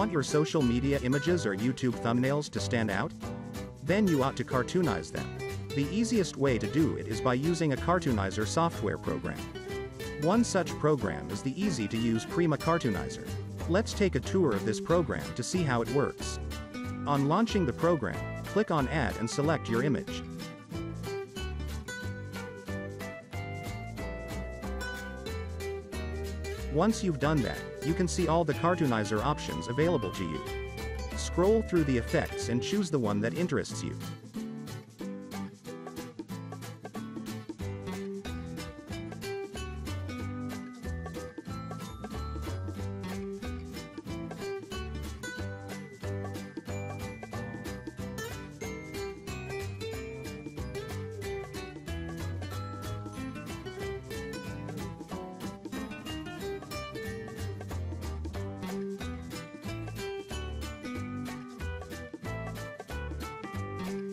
Want your social media images or YouTube thumbnails to stand out? Then you ought to cartoonize them. The easiest way to do it is by using a cartoonizer software program. One such program is the easy-to-use Prima Cartoonizer. Let's take a tour of this program to see how it works. On launching the program, click on Add and select your image. Once you've done that, you can see all the cartoonizer options available to you. Scroll through the effects and choose the one that interests you.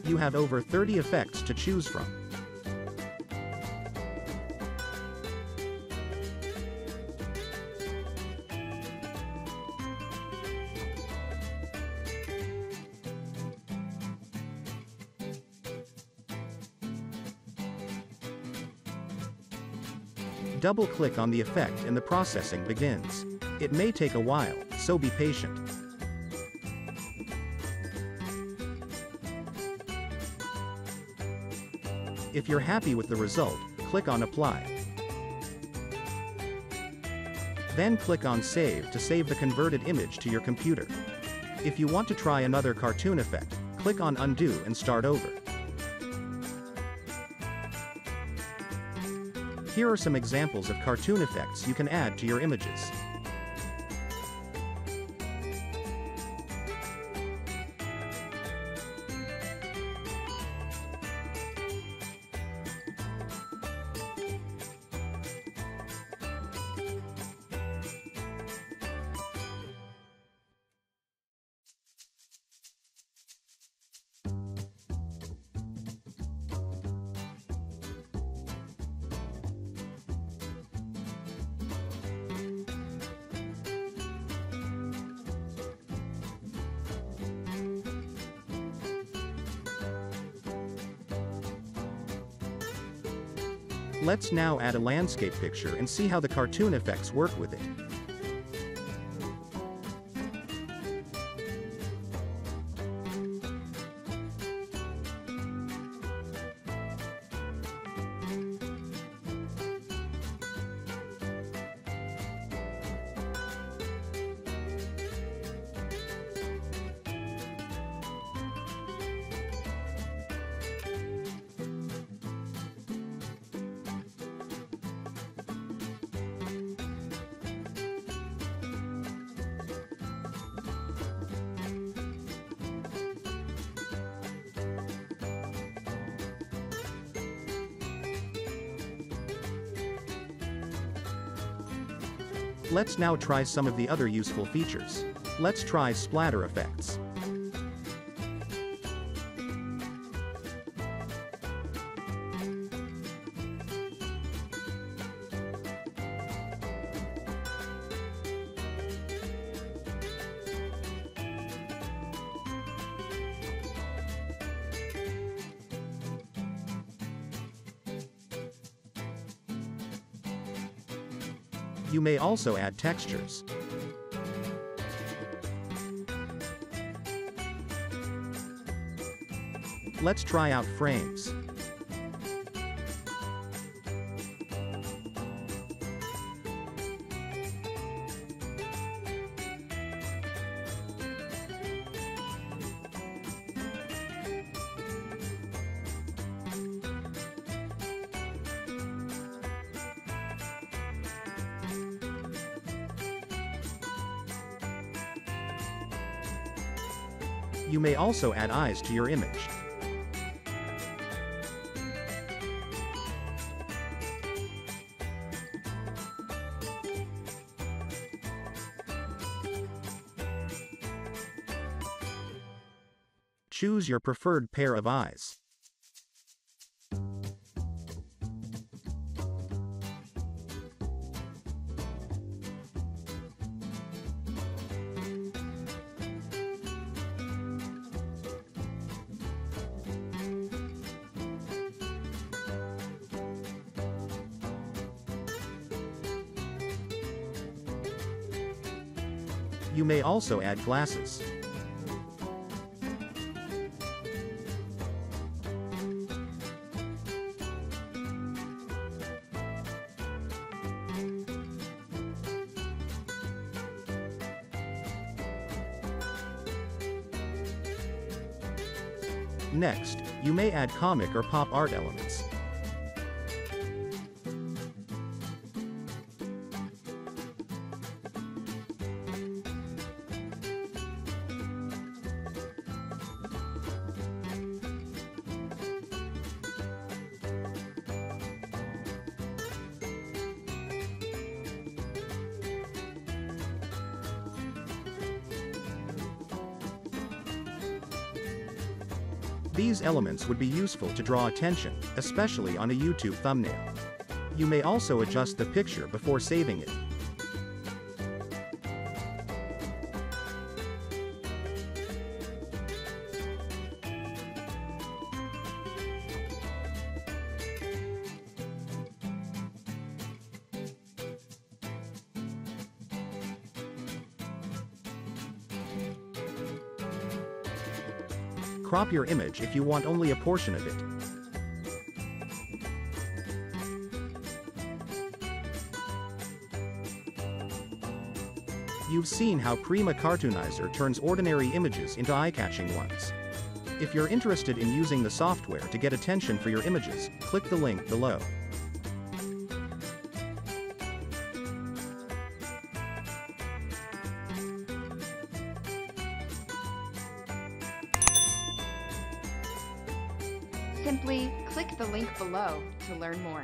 You have over 30 effects to choose from. Double-click on the effect and the processing begins. It may take a while, so be patient. If you're happy with the result, click on Apply. Then click on Save to save the converted image to your computer. If you want to try another cartoon effect, click on Undo and start over. Here are some examples of cartoon effects you can add to your images. Let's now add a landscape picture and see how the cartoon effects work with it. Let's now try some of the other useful features. Let's try splatter effects. You may also add textures. Let's try out frames. You may also add eyes to your image. Choose your preferred pair of eyes. You may also add glasses. Next, you may add comic or pop art elements. These elements would be useful to draw attention, especially on a YouTube thumbnail. You may also adjust the picture before saving it. Crop your image if you want only a portion of it. You've seen how Prima Cartoonizer turns ordinary images into eye-catching ones. If you're interested in using the software to get attention for your images, click the link below. Simply click the link below to learn more.